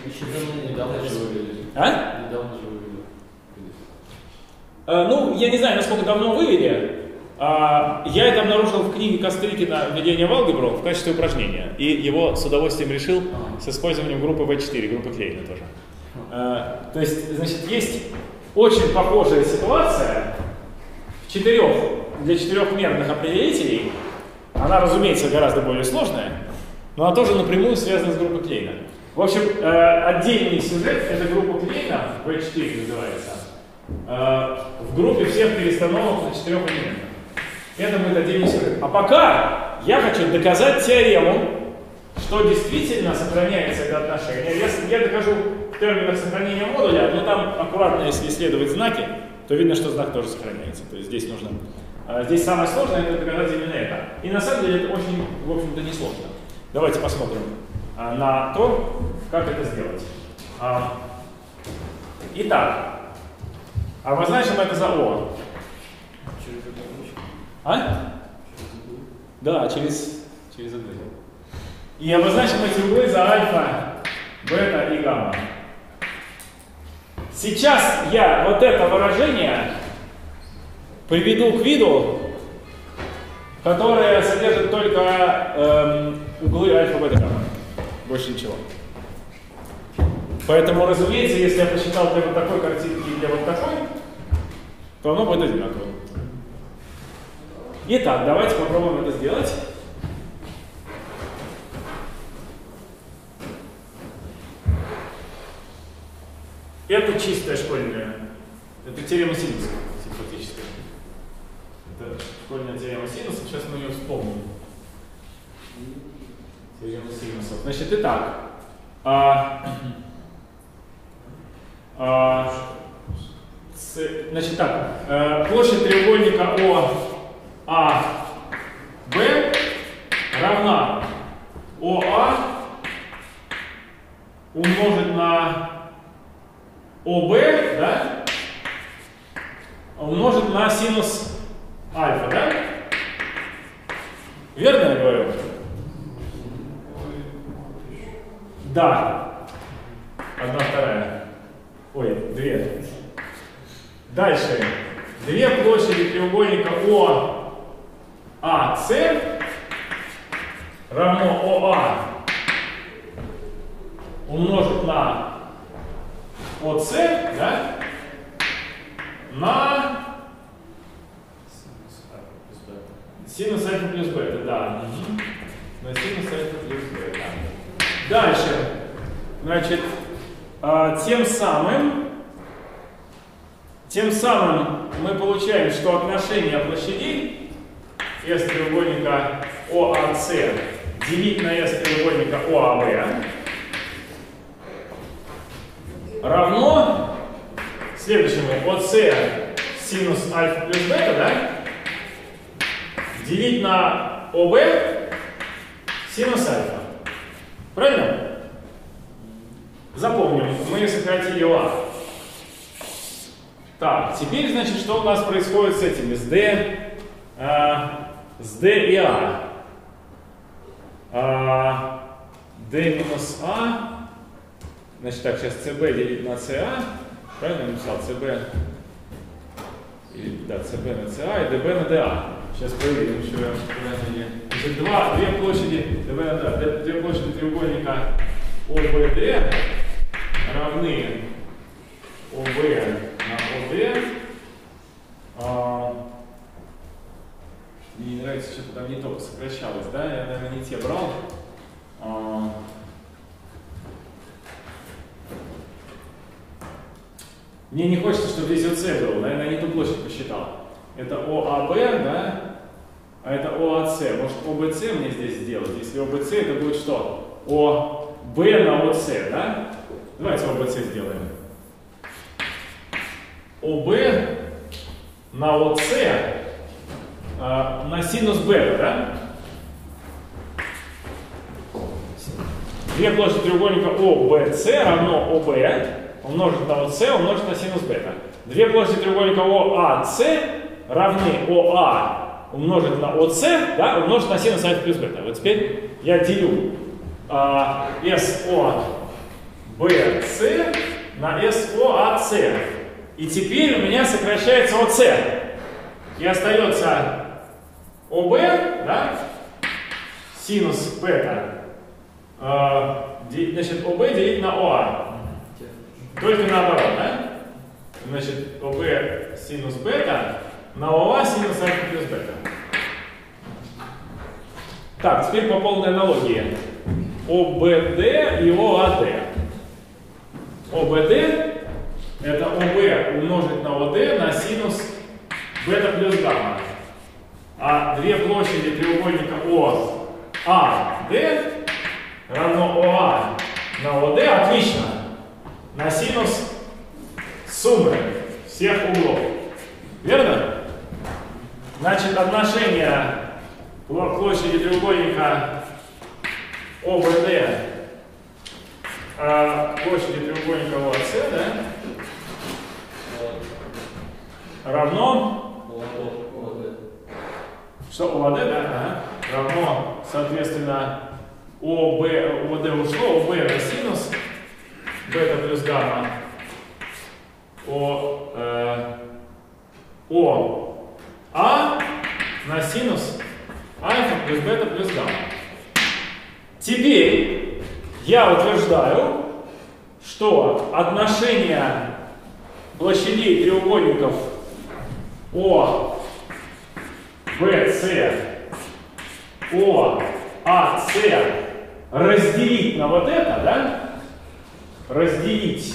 Еще давно недавно же вывели. А? Недавно же вывели. Э, ну, я не знаю, насколько давно вывели. А, я это обнаружил в книге Кострикина «Введение в алгебру» в качестве упражнения. И его с удовольствием решил с использованием группы V4, группы Клейна тоже. А, то есть, значит, есть очень похожая ситуация в четырех, для четырехмерных определителей. Она, разумеется, гораздо более сложная, но она тоже напрямую связана с группой Клейна. В общем, э, отдельный сюжет, это группа Клейна, V4 называется, э, в группе всех перестановок на четырех элементах. Это будет отдельный сюжет. А пока я хочу доказать теорему, что действительно сохраняется это отношение. Если я докажу терминах сохранения модуля, но там аккуратно, если исследовать знаки, то видно, что знак тоже сохраняется. То есть здесь нужно... э, Здесь самое сложное это доказать именно это. И на самом деле это очень, в общем-то, несложно. Давайте посмотрим а, на то, как это сделать. А, Итак, обозначим это за О. Через. А? Да, через, через углы. И обозначим эти углы за альфа, бета и гамма. Сейчас я вот это выражение приведу к виду, которое содержит только эм, углы альфа, бета, гамма. Больше ничего. Поэтому, разумеется, если я посчитал для вот такой картинки и для вот такой, то оно будет одинаково. Итак, давайте попробуем это сделать. Это чистая школьная. Это теорема синуса, фактически. Это школьная теорема синуса. Сейчас мы ее вспомним. Теорема синуса. Значит, итак. А, [CLEARS THROAT] а, с- значит так. э, площадь треугольника О а, Б равна ОА умножить на ОБ, да? Умножить на синус альфа, да? Верно я говорю? Да. Одна вторая. Ой, две. Дальше. Две площади треугольника ОАС равно ОА умножить на ОС, да, на синус альфа плюс бета, да. На синус альфа плюс бета. Дальше. Значит, а, тем самым, тем самым мы получаем, что отношение площадей S треугольника ОАС делить на S треугольника ОАБ равно следующему ОС синус альфа плюс бета, да? Делить на ОБ синус альфа. Правильно? Запомним, мы сократили ОА. Так, теперь, значит, что у нас происходит с этими, с D, э, с D и А? А, D минус А, значит, так, сейчас CB делить на CA, правильно я написал, CB, или, да, CB на CA и DB на DA. Сейчас проверим еще раз. Значит, два, две площади, DB на DA, две площади треугольника OBD равны ОБ на ОД. А, мне не нравится, что-то там не только сокращалось, да? Я, наверное, не те брал. Мне не хочется, чтобы здесь ОС было, наверное, я не ту площадь посчитал. Это ОАБ, да? А это ОАС. Может, ОБС мне здесь сделать? Если ОБС, это будет что? ОБ на ОС, да? Давайте ОБС сделаем. ОБ на ОС э, на синус бета, да? Две площади треугольника ОБС равно ОБ умножить на ОС умножить на синус бета. Две площади треугольника ОАС равны ОА умножить на ОС, да, умножить на синус альфа плюс бета. Вот теперь я делю а, СО BC на SOAC. И теперь у меня сокращается ОС. И остается ОБ, да, синус бета, э, значит, ОБ делить на ОА. Только наоборот, да? Значит, ОБ синус бета на ОА синус альфа плюс бета. Так, теперь по полной аналогии. ОБД и ОАД. ОБД это ОБ умножить на ОД на синус бета плюс гамма. А две площади треугольника ОАД равно ОА на ОД, отлично, на синус суммы всех углов. Верно? Значит, отношение площади треугольника ОБД а площади треугольника ОАС, да, равно, что ОАД, да, ага, равно, соответственно, ОБ, ОД ушло, ОБ на синус, бета плюс гамма, О, э, О, А на синус альфа плюс бета плюс гамма. Теперь я утверждаю, что отношение площадей треугольников О, Б, С, О, А, С разделить на вот это, да? Разделить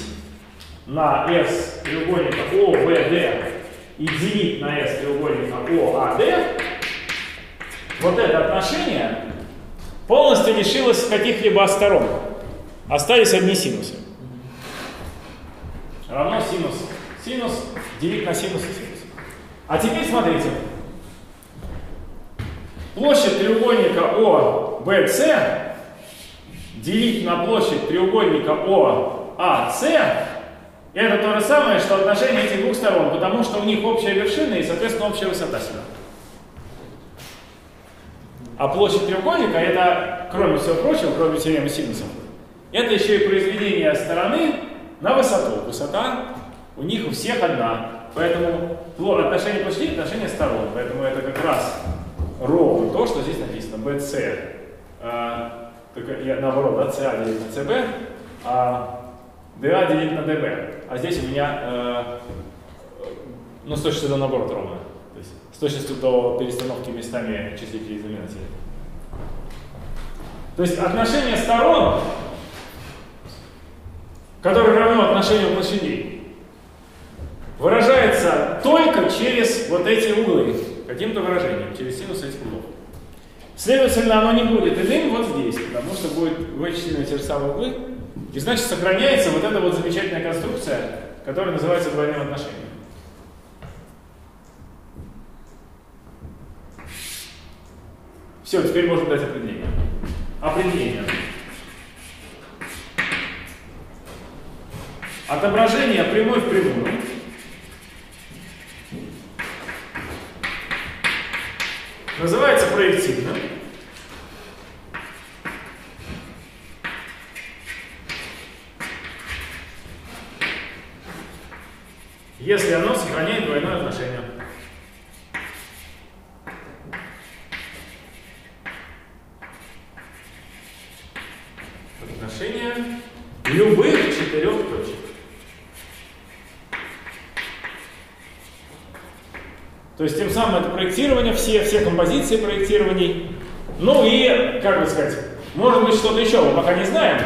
на S треугольника Д и делить на S треугольника Д, вот это отношение полностью лишилось каких-либо сторон. Остались одни синусы. Равно синус. Синус делить на синус синус. А теперь смотрите. Площадь треугольника О BC делить на площадь треугольника ОАС, это то же самое, что отношение этих двух сторон, потому что у них общая вершина и, соответственно, общая высота сюда. А площадь треугольника это, кроме всего прочего, кроме теоремы синусов, это еще и произведение стороны на высоту. Высота у них у всех одна. Поэтому отношение площадей отношение сторон. Поэтому это как раз ровно то, что здесь написано. BC. А, только я, наоборот, да, CA делить на CB, а DA делить на DB. А здесь у меня, э, ну, с точностью до наоборот ровно. То есть с точностью до перестановки местами числителей и знаменателей. То есть отношение сторон, которое равно отношению площадей, выражается только через вот эти углы, каким-то выражением, через синус этих углов. Следовательно, оно не будет иным вот здесь, потому что будет вычислены те же самые углы, и значит сохраняется вот эта вот замечательная конструкция, которая называется двойным отношением. Все, теперь можно дать определение. Определение. Отображение прямой в прямую называется проективным. Если оно сохраняет двойное отношение. Отношение любых четырех точек. То есть тем самым это проектирование, все, все композиции проектирований. Ну и, как бы сказать, может быть что-то еще, мы пока не знаем.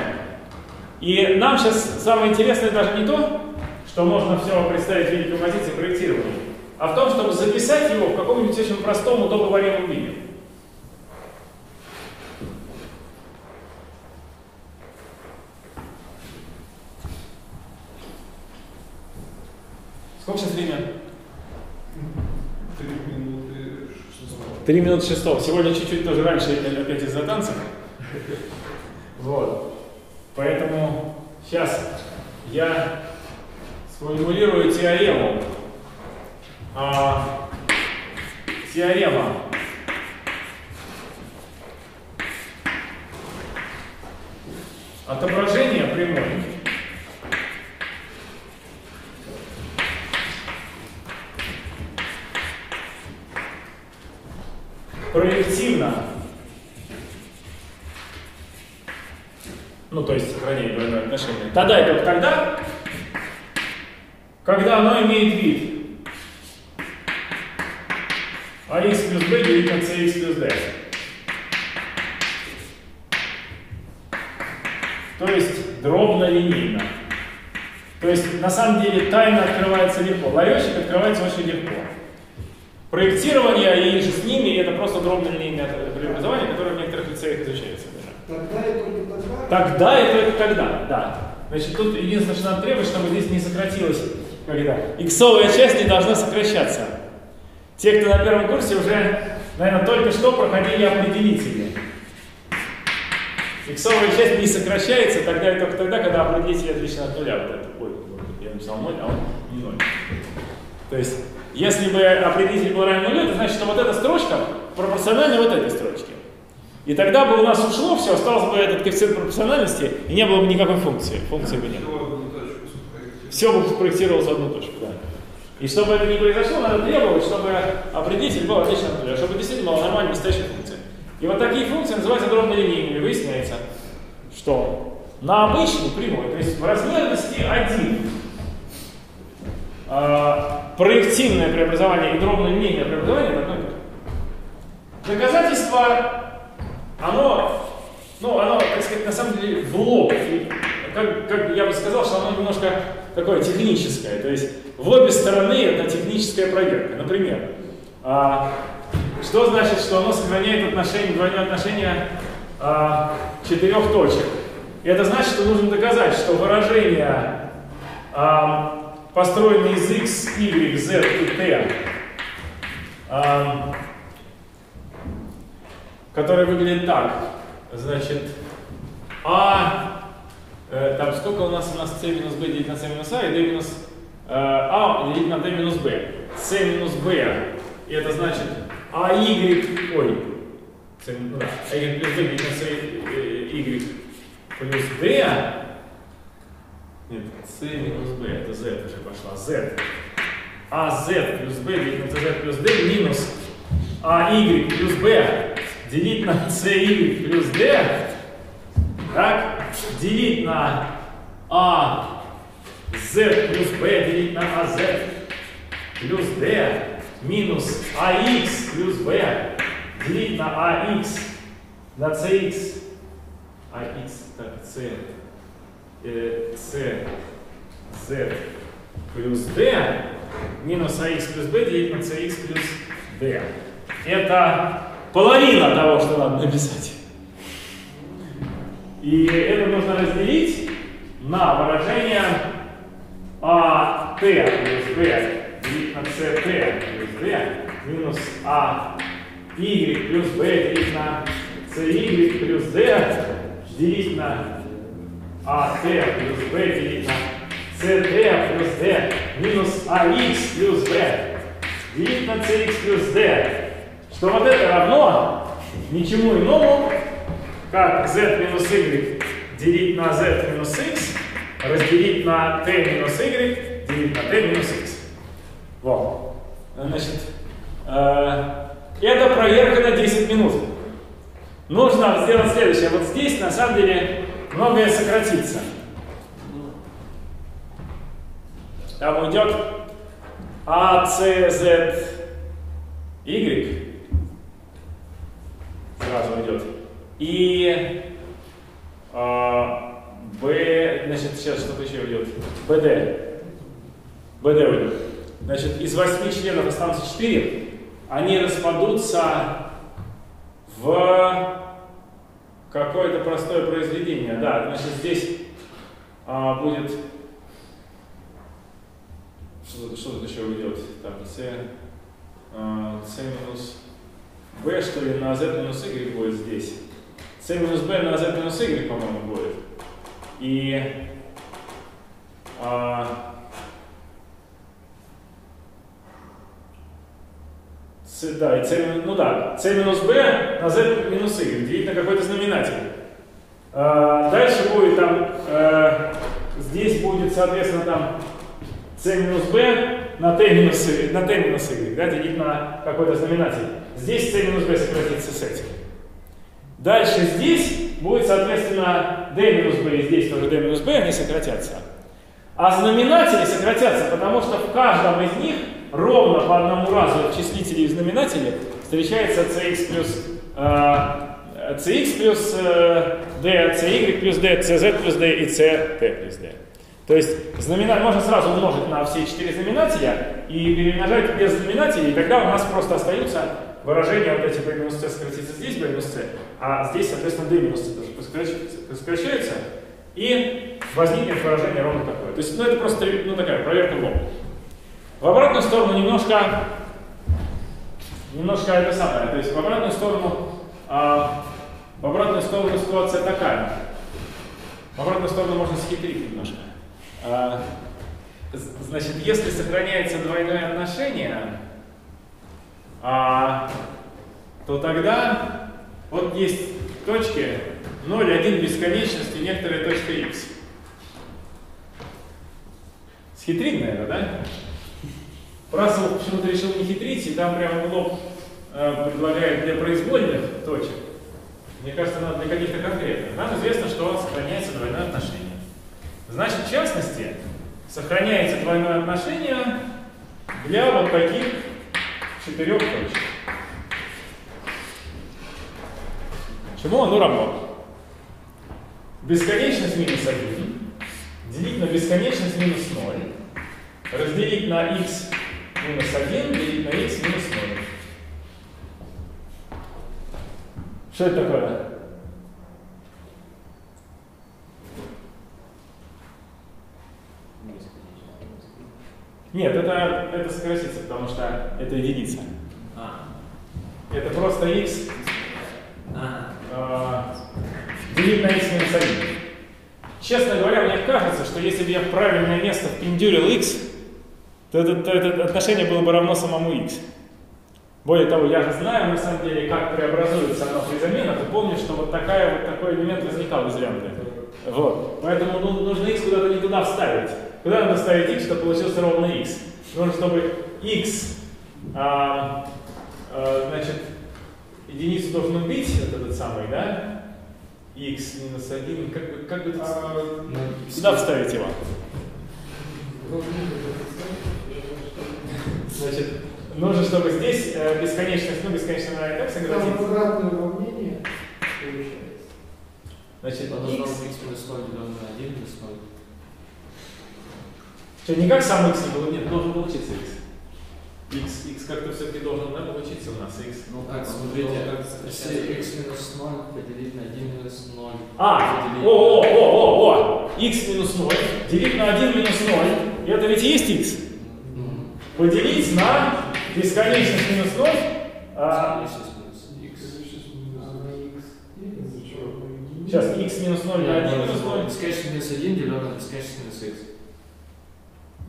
И нам сейчас самое интересное даже не то, что можно все представить в виде композиции проектирования, а в том, чтобы записать его в каком-нибудь очень простом, удобоваримом виде. Сколько сейчас время? Три минуты шестого. Три минуты шестого. Сегодня чуть-чуть тоже раньше, опять из-за танцев. Вот. Поэтому сейчас я сформулирую теорему. А, теорема. Отображение прямой. Проективно. Ну, то есть сохранение двойное отношение. Тогда и только тогда, когда оно имеет вид ax плюс b делить на cx плюс d. То есть дробно-линейно. То есть на самом деле тайна открывается легко, ларечек открывается очень легко. Проектирование и же с ними это просто дробно-линейное преобразование, которое в некоторых лицеях изучается. Тогда и только тогда? Тогда и только тогда, да. Значит, тут единственное, что надо требовать, чтобы здесь не сократилось когда иксовая часть не должна сокращаться. Те, кто на первом курсе уже, наверное, только что проходили определители. Иксовая часть не сокращается тогда и только тогда, когда определитель отлично от нуля. Вот это. Ой, я написал 0, а он не 0. То есть, если бы определитель был равен нулю, это значит, что вот эта строчка пропорциональна вот этой строчке. И тогда бы у нас ушло все, остался бы этот коэффициент пропорциональности, и не было бы никакой функции. Функции бы не было все спроектировалось в одну точку. Да. И чтобы это не произошло, надо требовать, чтобы определитель был отлично от нуля, чтобы действительно была нормальная настоящая функция. И вот такие функции называются дробнолинейными. Выясняется, что на обычной прямой, то есть в размерности 1, э, проективное преобразование и дробнолинейное преобразование это одно и то же. Доказательство, оно, ну, оно, так сказать, на самом деле блок. И как, как я бы сказал, что оно немножко такое техническое. То есть в обе стороны это техническая проверка. Например, а, что значит, что оно сохраняет отношение, двойное отношение а, четырех точек? И это значит, что нужно доказать, что выражение, а, построенное из x, y, z и t, а, которое выглядит так, Значит, а, там сколько у нас? У нас c минус b делить на c минус а и d минус э, а делить на d минус b. c минус b, и это значит а y, ой, c, ну да, а y плюс b делить на c y плюс d, нет, c минус b, это z уже пошла, z. А z плюс b делить на z плюс d минус а y плюс b делить на cy плюс d, так, делить на а z плюс b делить на az плюс d минус ax плюс b делить на ax на cx, ax, так, c, э, c, z плюс d минус ax плюс b делить на cx плюс d. Это половина того, что надо написать. И это нужно разделить на выражение АТ плюс B делить на СТ плюс D минус А Y плюс B делить на CY плюс D делить на АТ плюс B делить на CD плюс D минус AX плюс B делить на CX плюс D что вот это равно ничему иному, как z минус y делить на z минус x, разделить на t минус y, делить на t минус x. Вот. Значит, э, это проверка на 10 минут. Нужно сделать следующее. Вот здесь, на самом деле, многое сократится. Там уйдет a, c, z, y сразу идет. И а, B, значит, сейчас что-то еще идет. BD. BD уйдет. Значит, из восьми членов останутся четыре. Они распадутся в какое-то простое произведение. Да, значит, здесь а, будет... Что тут, что тут еще уйдет? Так, C, а, C минус b, что ли, на z минус y будет здесь. C минус b на z минус y, по-моему, будет. И а, c, да, и c, ну да, c минус b на z минус y, делить на какой-то знаменатель. А, дальше будет там, а, здесь будет, соответственно, там c минус b на t минус y, на t минус y, да, делить на какой-то знаменатель. Здесь c минус b сократится с этим. Дальше здесь будет, соответственно, d минус b, и здесь тоже d минус b, они сократятся. А знаменатели сократятся, потому что в каждом из них ровно по одному разу в числителе и знаменателе встречается cx плюс э, cx плюс э, d, cy плюс d, cz плюс d и ct плюс d. То есть знаменатель можно сразу умножить на все четыре знаменателя и перемножать без знаменателей, и тогда у нас просто остаются выражения вот эти b минус c сократится здесь, b минус c, а здесь, соответственно, d минус c сокращается, и возникнет выражение ровно такое. То есть, ну, это просто ну, такая проверка в В обратную сторону немножко, немножко это самое, то есть в обратную сторону, а, в обратную сторону ситуация такая. В обратную сторону можно схитрить немножко. А, значит, если сохраняется двойное отношение, а, то тогда вот есть точки 0, 1 бесконечности, некоторая точка x. Схитрить, наверное, да? Рассел почему-то решил не хитрить, и там прямо лоб э, предлагает для произвольных точек. Мне кажется, надо для каких-то конкретных. Нам известно, что сохраняется двойное отношение. Значит, в частности, сохраняется двойное отношение для вот таких четырех точек. Чему оно равно? Бесконечность минус 1 делить на бесконечность минус 0 разделить на x минус 1 делить на x минус 0. Что это такое? Нет, это, это сократится, потому что это единица. А. Это просто x. А. делить на x минус 1. Честно говоря, мне кажется, что если бы я в правильное место впендюрил x, то это, то это отношение было бы равно самому x. Более того, я же знаю на самом деле, как преобразуется оно при заменах, и помню, что вот, такая, вот такой элемент возникал из лямбды. Вот. Поэтому ну, нужно x куда-то не туда вставить. Куда надо ставить x, чтобы получился ровно x? Нужно, чтобы x, а, а, значит, единицу должен убить, вот этот самый, да? x минус 1, как бы, как бы А, Куда вставить его? Значит, нужно, чтобы здесь э, бесконечность, ну, бесконечно равна Там сократить? квадратное уравнение получается. Значит, x, быть x минус 0 деленное на 1 плюс 0. Что, никак сам x не было, нет, должен получиться x. x, x как-то все-таки должен да, получиться у нас x. Ну Так, как, смотрите, если x минус 0 поделить на 1 минус 0. А, о, о, о, о, о, x минус 0, делить на 1 минус 0, и это ведь и есть x. Поделить на бесконечность минус 0, а, сейчас x минус 0 на 1 минус 0. Бесконечность минус 1 деленное на бесконечность минус x.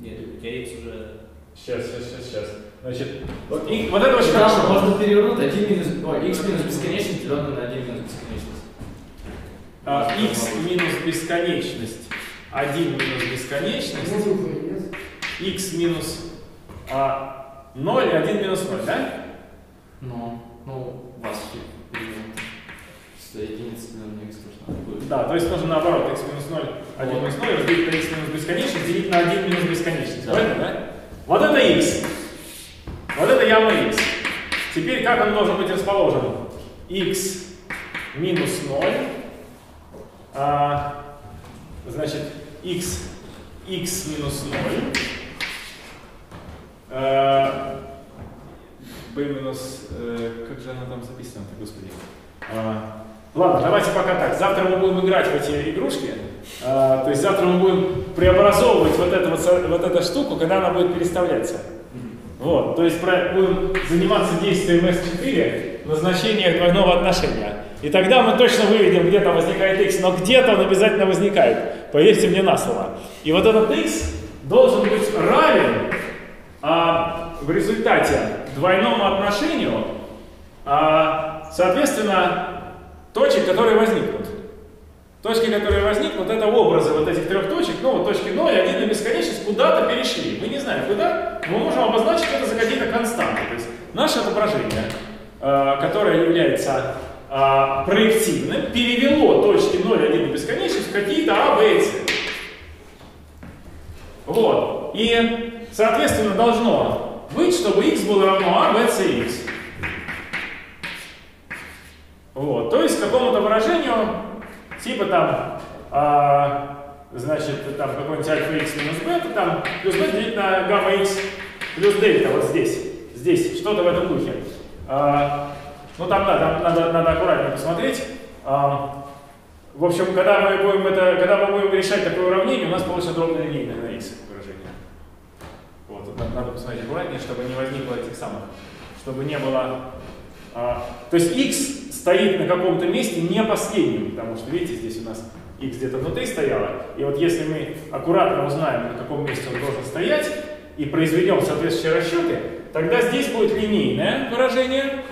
Нет, у тебя x уже... Сейчас, сейчас, сейчас, сейчас. Значит, вот, и- вот это очень Да, хорошо. можно перевернуть 1 минус... Ой, x минус бесконечность деленное на 1 минус бесконечность. А, x минус бесконечность, 1 минус бесконечность, есть. x минус а, 0, 1 минус 0, да? Ну, ну, вас перевернут. X. Да, то есть нужно наоборот, x минус 0, 1 минус 0, разделить на x минус бесконечность, делить на 1 минус бесконечность, Да. правильно, да? Вот это x. Вот это явно x. Теперь как он должен быть расположен? x минус 0, а, значит, x, x минус 0, а, b минус, э, как же она там записана-то, господи. А, ладно, давайте пока так. Завтра мы будем играть в эти игрушки. А, то есть завтра мы будем преобразовывать вот эту, вот, эту штуку, когда она будет переставляться. Вот, то есть будем заниматься действием S4 на значениях двойного отношения. И тогда мы точно выведем, где там возникает x, но где-то он обязательно возникает. Поверьте мне на слово. И вот этот x должен быть равен а, в результате двойному отношению, а, соответственно, точек, которые возникнут. Точки, которые возникнут, это образы вот этих трех точек, ну вот точки 0, 1 и бесконечность куда-то перешли. Мы не знаем куда, но мы можем обозначить это за какие-то константы. То есть наше отображение, э, которое является э, проективным, перевело точки 0, 1 и бесконечность в какие-то А, Б и С. Вот. И, соответственно, должно быть, чтобы x было равно А, Б, С, x. Вот. То есть какому-то выражению типа там, а, значит, там какой-нибудь альфа x минус бета, там плюс b делить на гамма x плюс дельта вот здесь, здесь, что-то в этом духе. А, ну там, да, там надо, надо аккуратнее посмотреть. А, в общем, когда мы будем это, когда мы будем решать такое уравнение, у нас получится дробное линейное на x выражение. Вот, надо, надо посмотреть аккуратнее, чтобы не возникло этих самых, чтобы не было то есть x стоит на каком-то месте не последним, потому что, видите, здесь у нас x где-то внутри стояло. И вот если мы аккуратно узнаем, на каком месте он должен стоять, и произведем соответствующие расчеты, тогда здесь будет линейное выражение,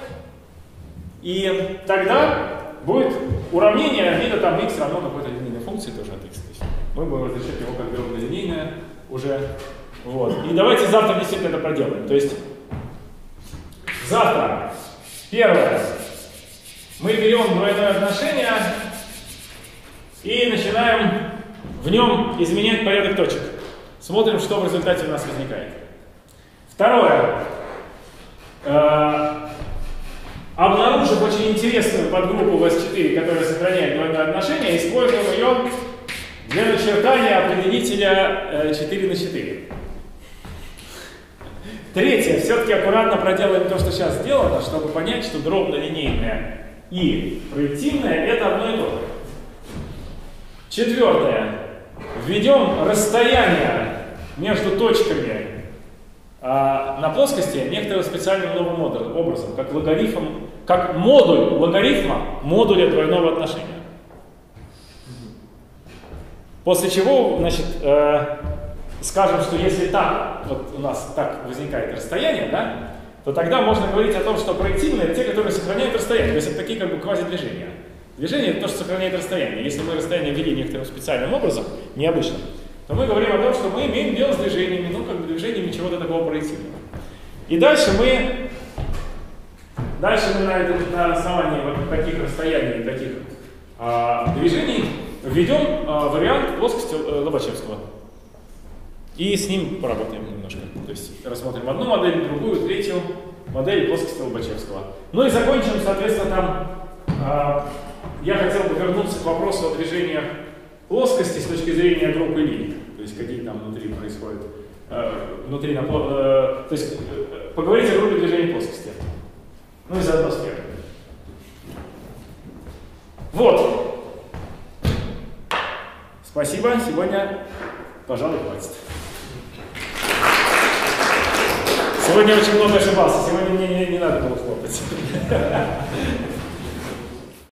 и тогда будет уравнение вида там x равно какой-то линейной функции тоже от x. То есть мы будем разрешать его как дробно линейное уже. Вот. И давайте завтра действительно это проделаем. То есть завтра Первое. Мы берем двойное отношение и начинаем в нем изменять порядок точек. Смотрим, что в результате у нас возникает. Второе. Э, обнаружив очень интересную подгруппу в S4, которая сохраняет двойное отношение, используем ее для начертания определителя э, 4 на 4. Третье, все-таки аккуратно проделаем то, что сейчас сделано, чтобы понять, что дробно-линейное и проективное это одно и то же. Четвертое, введем расстояние между точками а, на плоскости некоторым специальным новым образом, как логарифм, как модуль логарифма модуля двойного отношения. После чего, значит, э, скажем, что если так, вот у нас так возникает расстояние, да, то тогда можно говорить о том, что проективные это те, которые сохраняют расстояние. То есть это такие как бы квазидвижения. Движение это то, что сохраняет расстояние. Если мы расстояние ввели некоторым специальным образом, необычным, то мы говорим о том, что мы имеем дело с движениями, ну как бы движениями чего-то такого проективного. И дальше мы, дальше мы на, этом, на основании вот таких расстояний, таких а, движений введем а, вариант плоскости э, Лобачевского. И с ним поработаем немножко. То есть рассмотрим одну модель, другую, третью модель плоскости Лобачевского. Ну и закончим, соответственно, там а, я хотел бы вернуться к вопросу о движениях плоскости с точки зрения группы линий. То есть какие там внутри происходят. Э, внутри, на, э, то есть э, поговорить о группе движений плоскости. Ну и заодно с первым. Вот. Спасибо. Сегодня, пожалуй, хватит. Сегодня очень много ошибался. Сегодня мне не, не надо было хлопать.